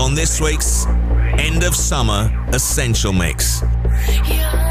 On this week's End of Summer Essential Mix. You're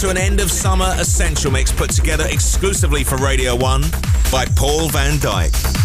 To an end of summer essential mix put together exclusively for Radio 1 by Paul van Dyk.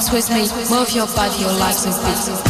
Dance with me, move your body, your legs and feet.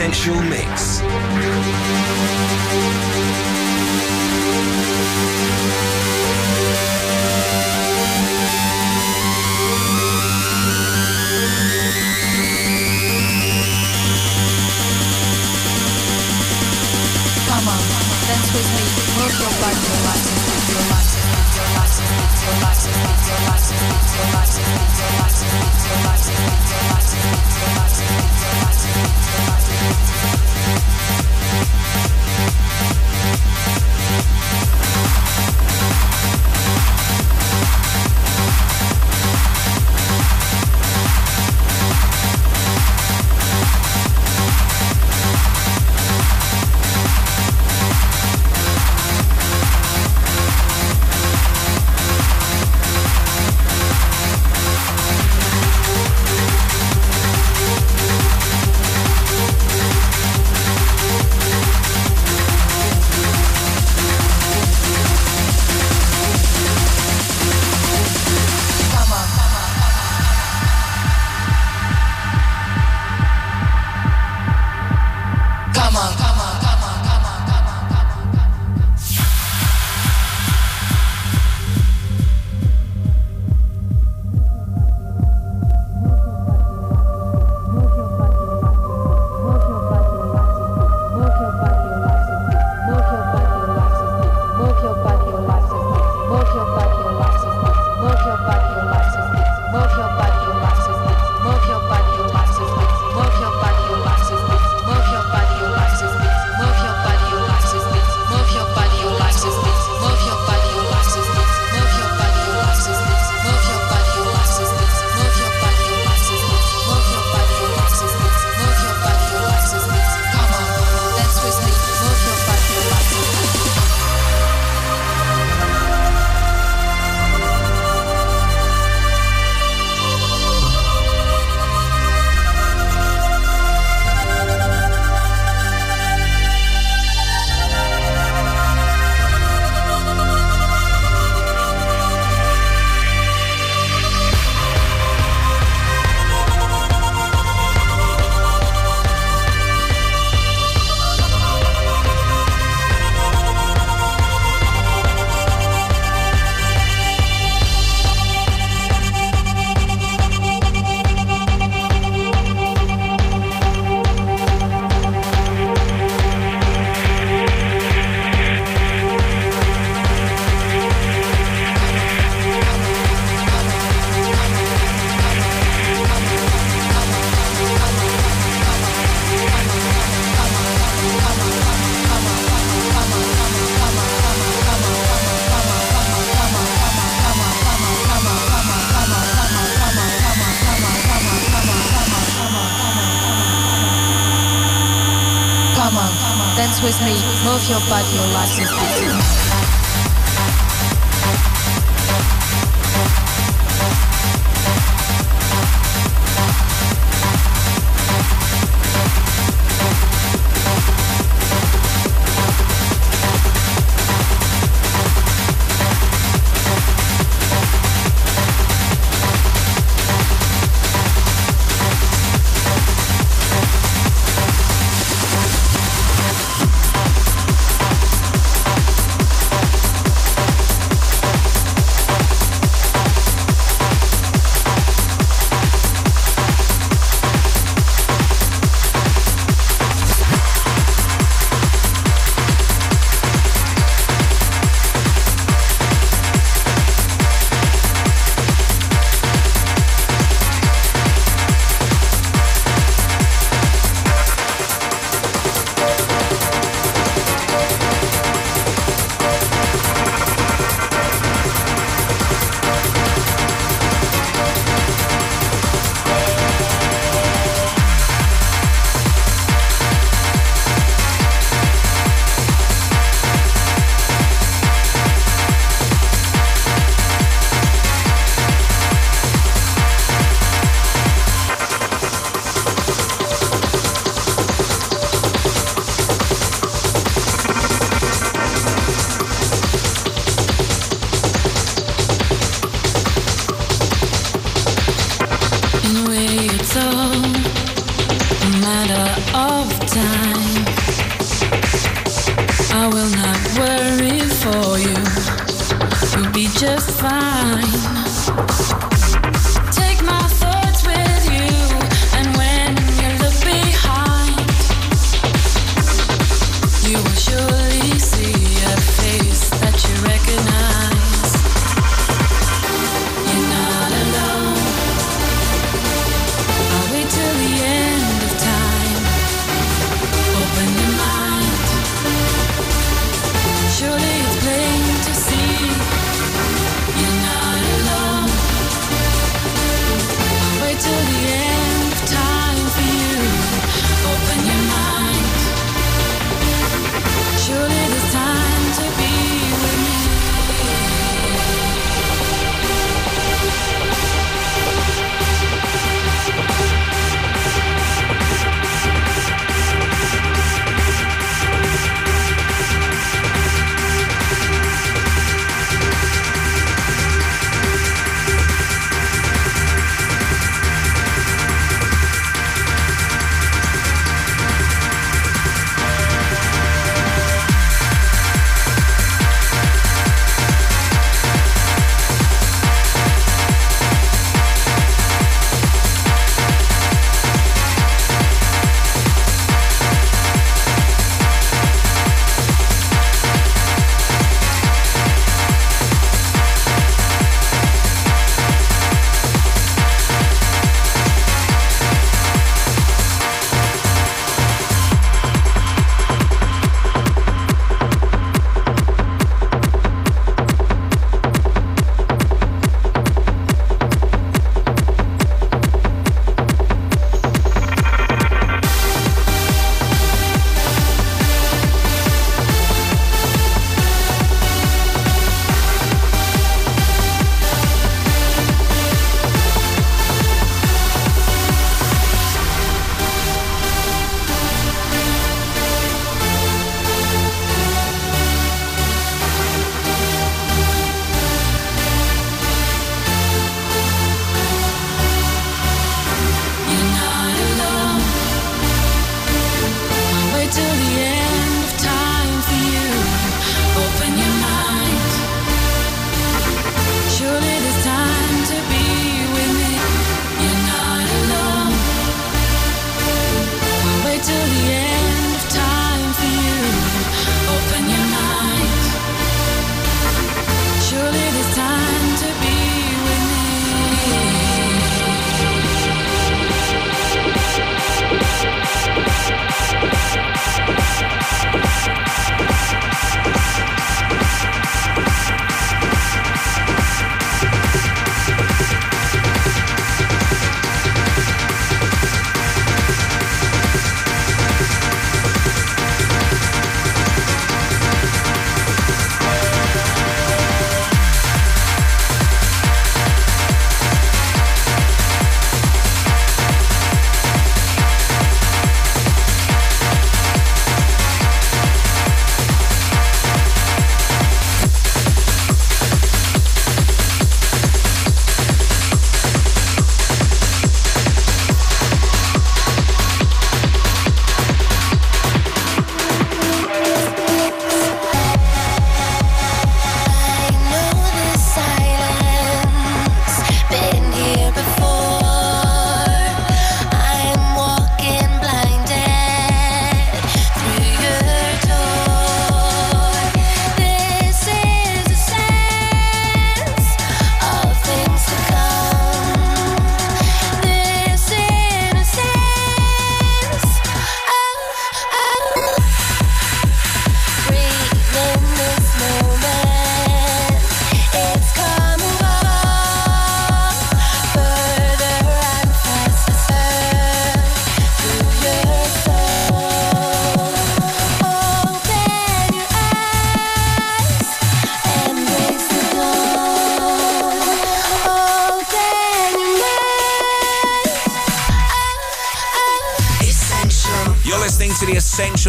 Essential Mix.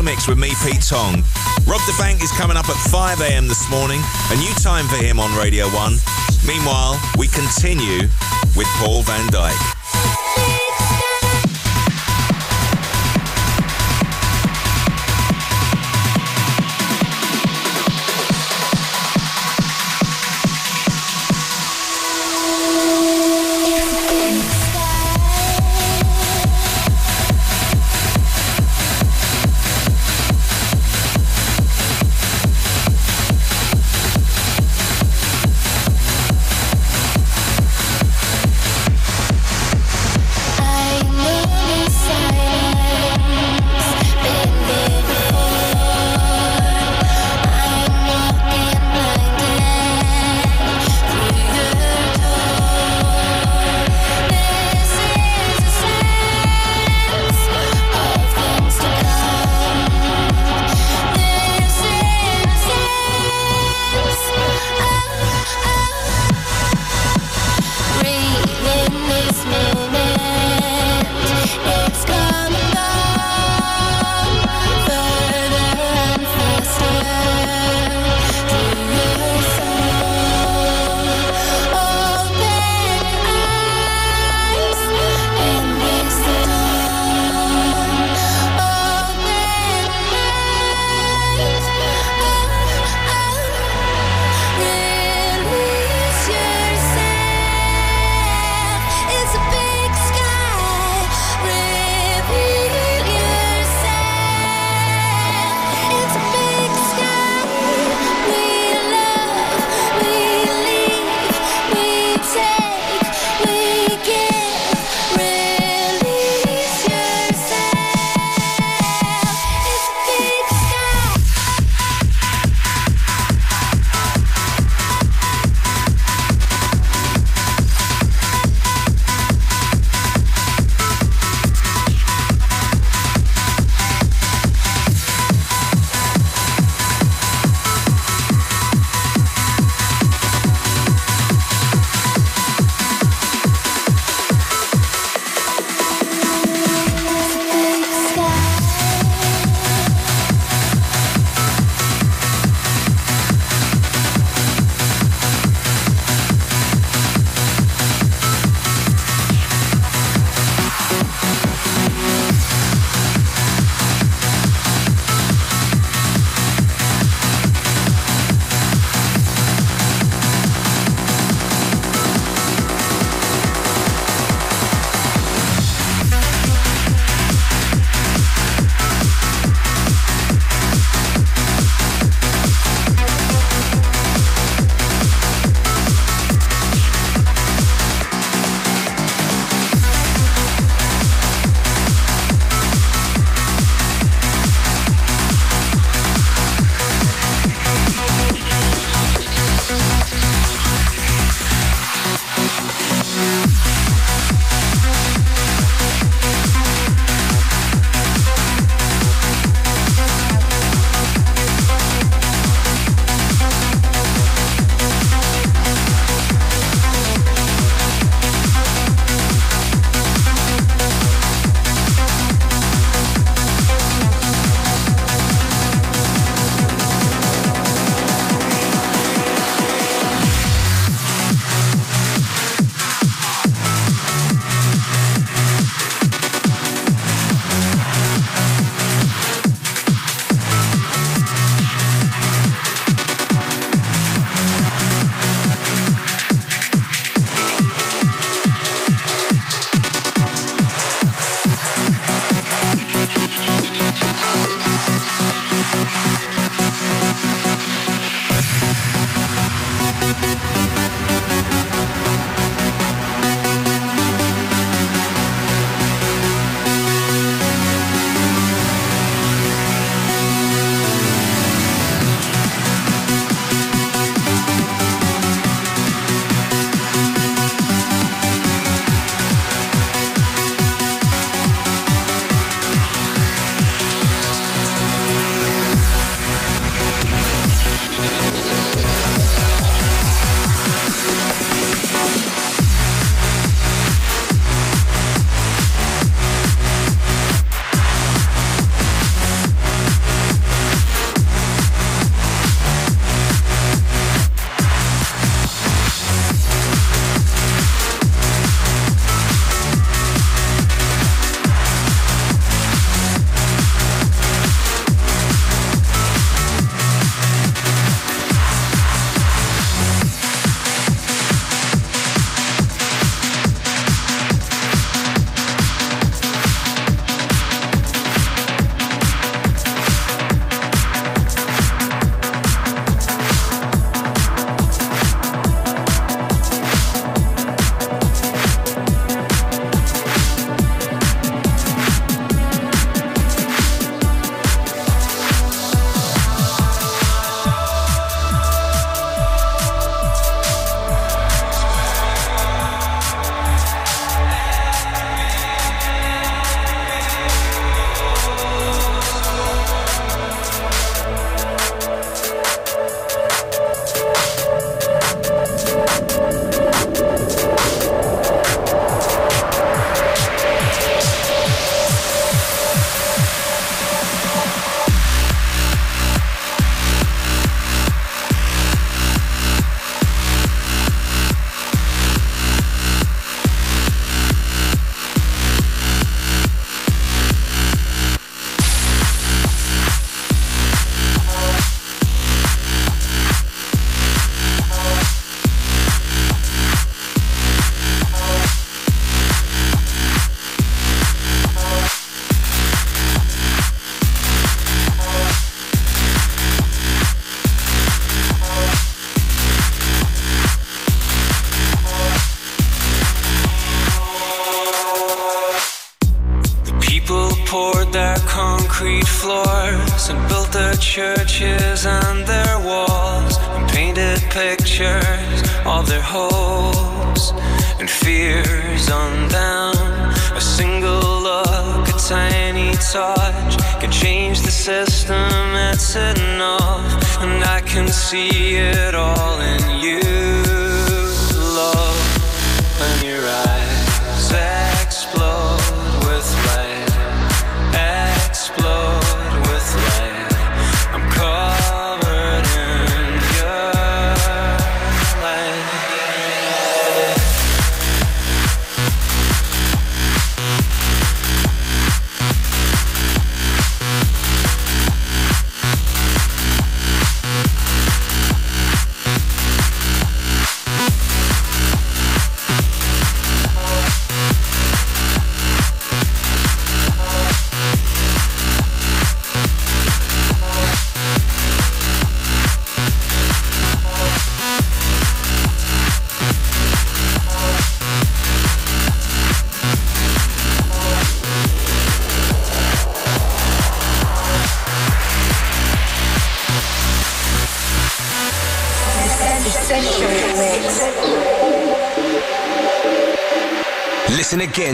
Essential Mix with me, Pete Tong. Rob da Bank is coming up at 5 a.m. this morning. A new time for him on Radio 1. Meanwhile, we continue with Paul van Dyk.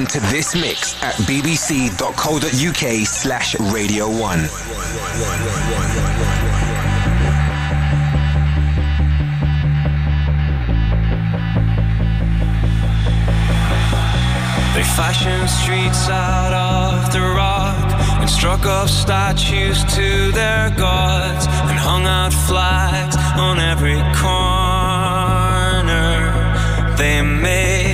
To this mix at bbc.co.uk slash radio 1. They fashioned streets out of the rock and struck up statues to their gods and hung out flags on every corner they made.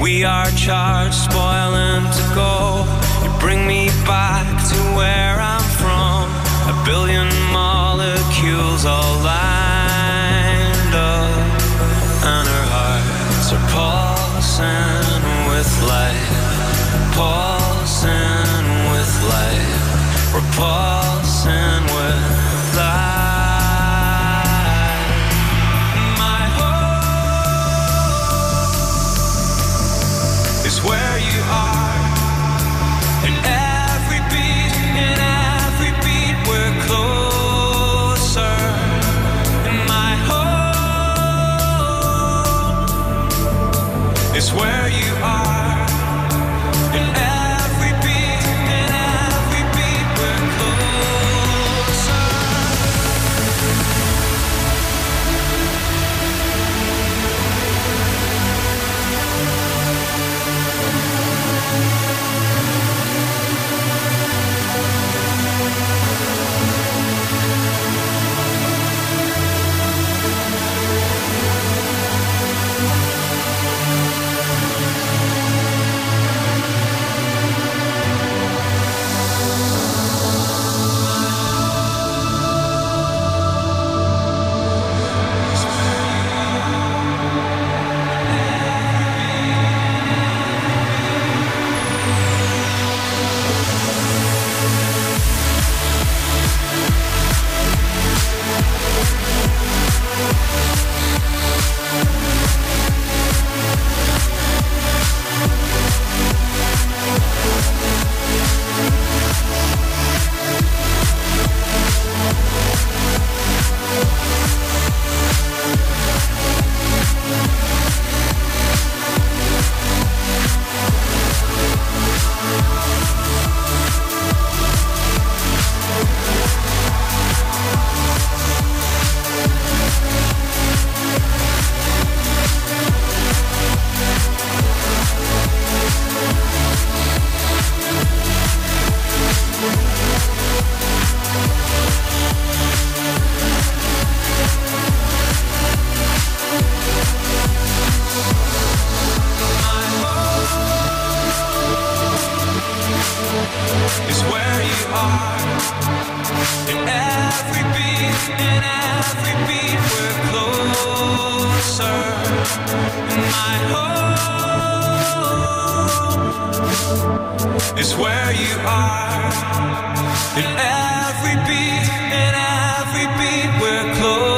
We are charged, spoiling to go. You bring me back to where I'm from. A billion molecules all lined up, and our hearts are pulsing with light, pulsing with light. We're pulsing with where you are. Where you are. In every beat, in every beat, we're closer. And my hope is where you are. In every beat, in every beat, we're closer.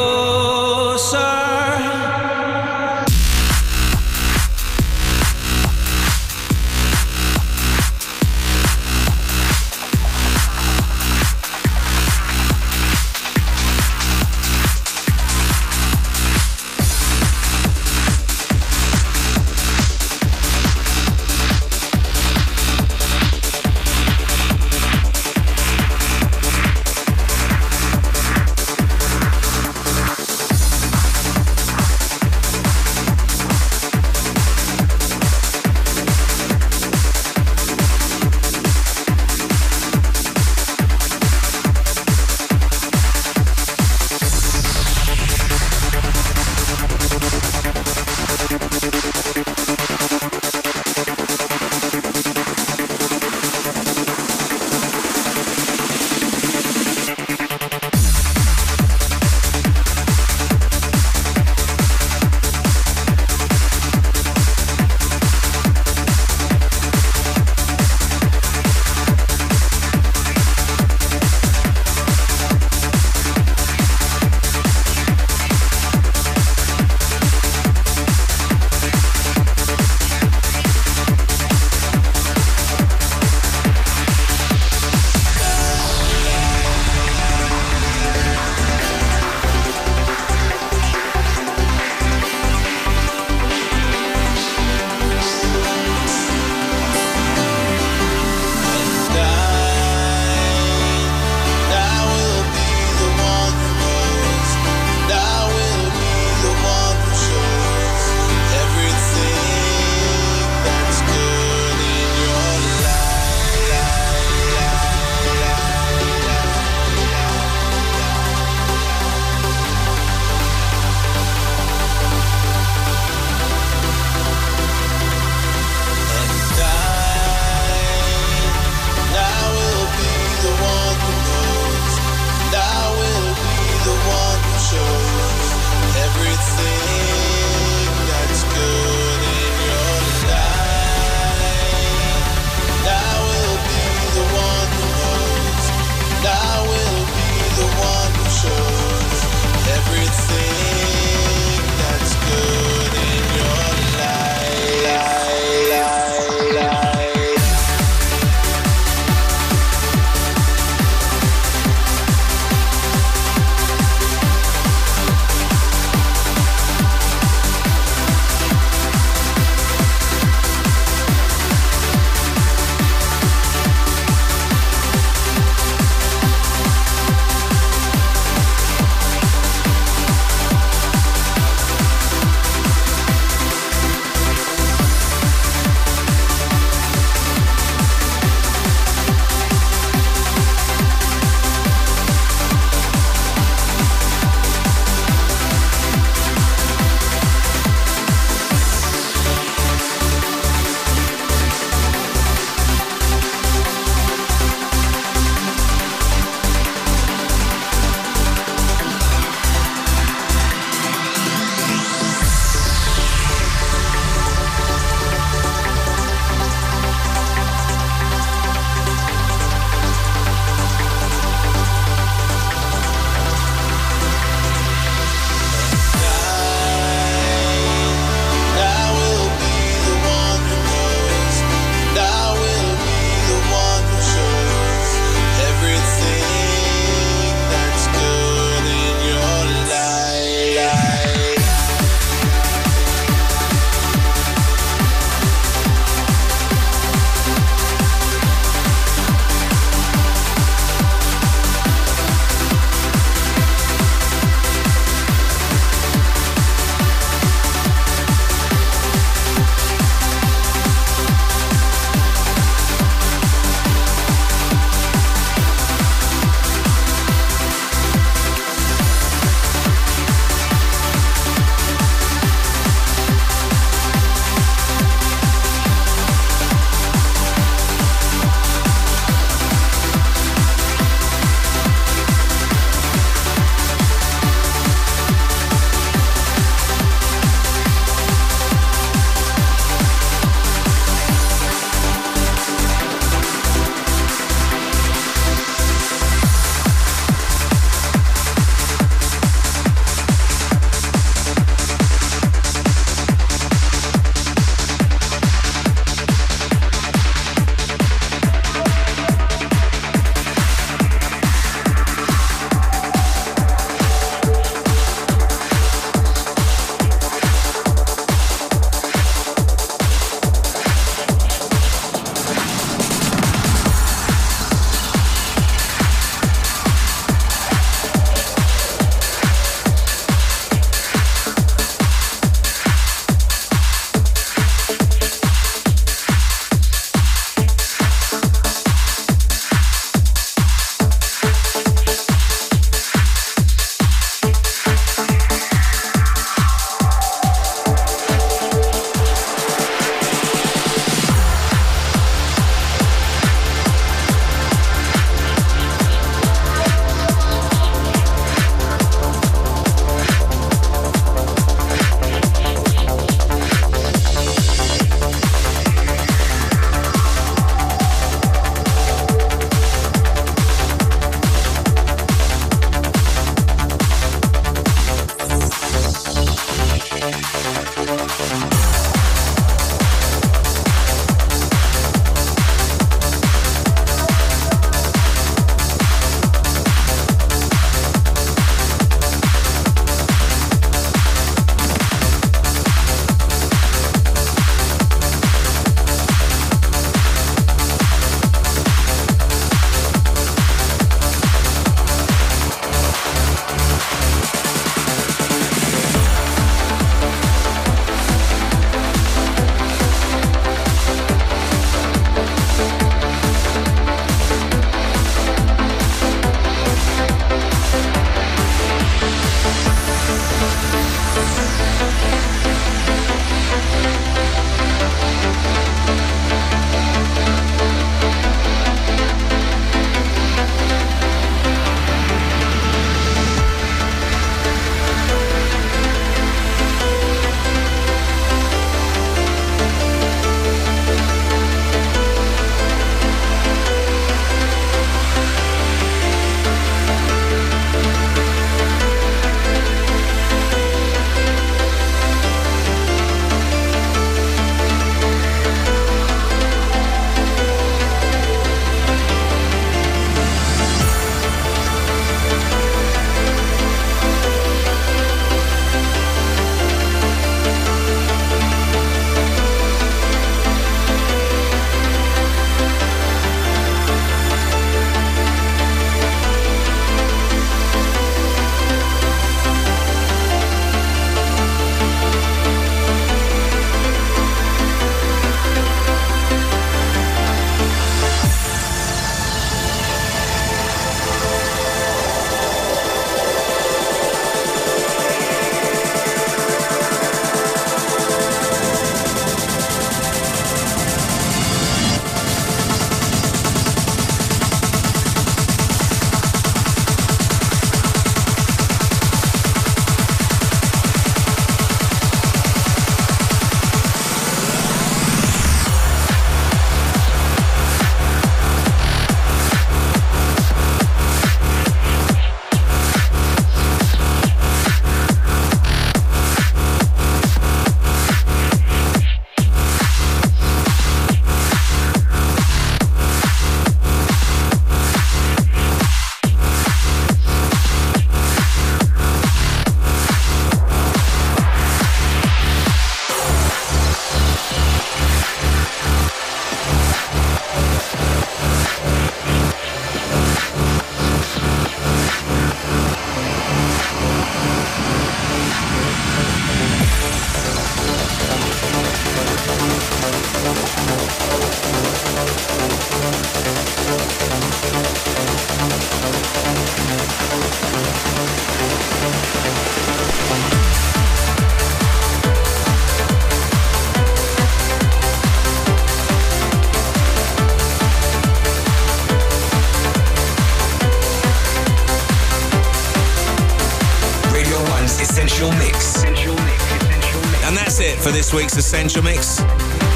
Week's Essential Mix.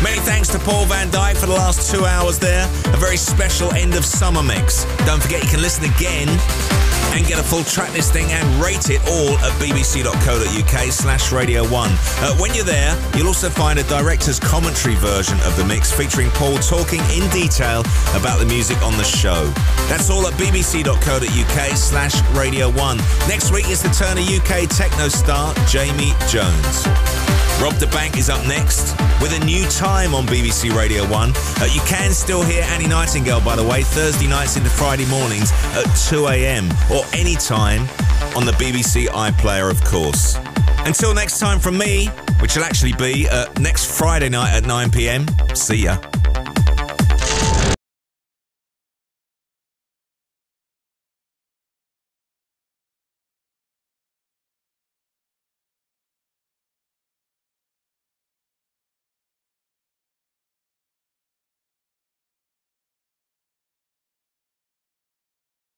Many thanks to Paul van Dyk for the last two hours there. A very special end of summer mix. Don't forget you can listen again and get a full track listing and rate it all at bbc.co.uk slash radio 1. Uh, when you're there, you'll also find a director's commentary version of the mix featuring Paul talking in detail about the music on the show. That's all at bbc.co.uk slash radio 1. Next week is the turn of UK techno star Jamie Jones. Rob da Bank is up next with a new time on BBC Radio 1. Uh, you can still hear Annie Nightingale, by the way, Thursday nights into Friday mornings at 2 a.m. or any time on the BBC iPlayer, of course. Until next time from me, which will actually be uh, next Friday night at 9 p.m. See ya.